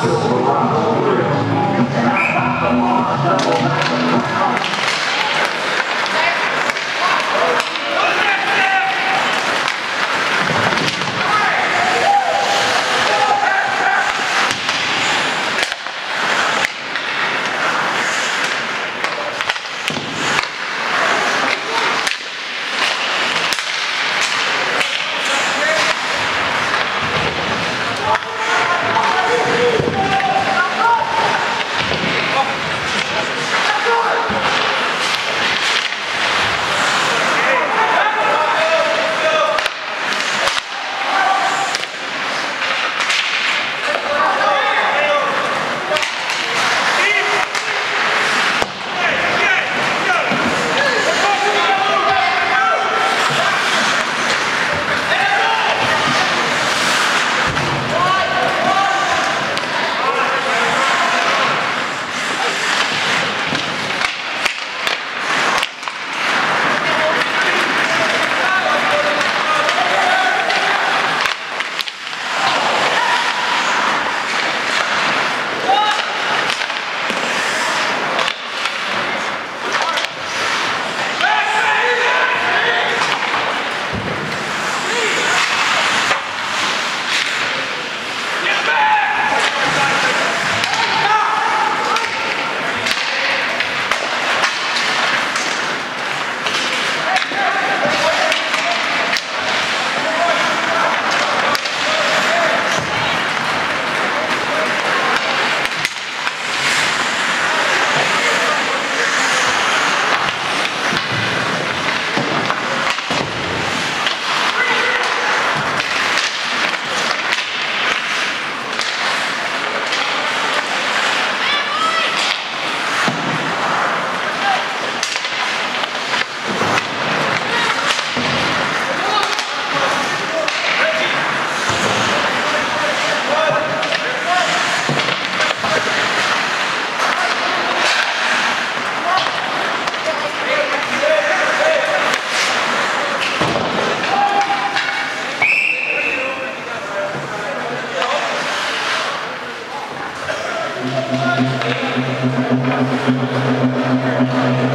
Amado. Thank you.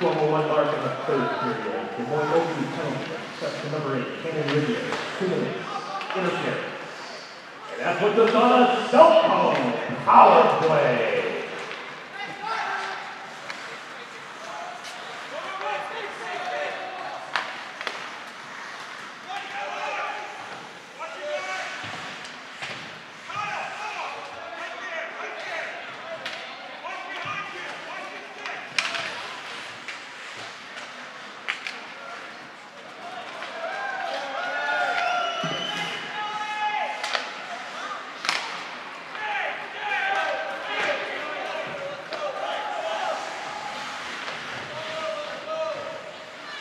1201 mark in the third period. The one OU penalty. Exception number 8, Cannon Riviere. Two minutes. Interference. And that puts us on a cell phone power play.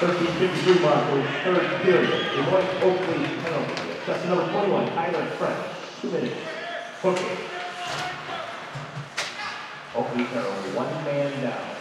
13.53 mark for the third period. Illinois Oakley penalty. That's number 21, Tyler French. Two minutes. Hooker. Oakley are one man down.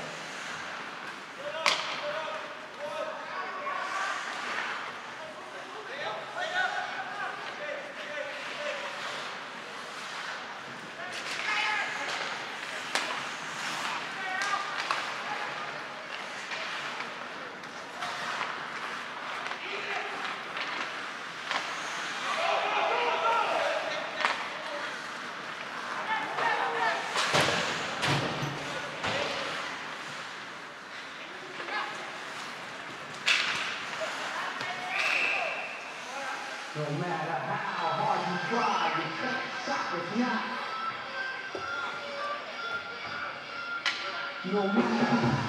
If not, no matter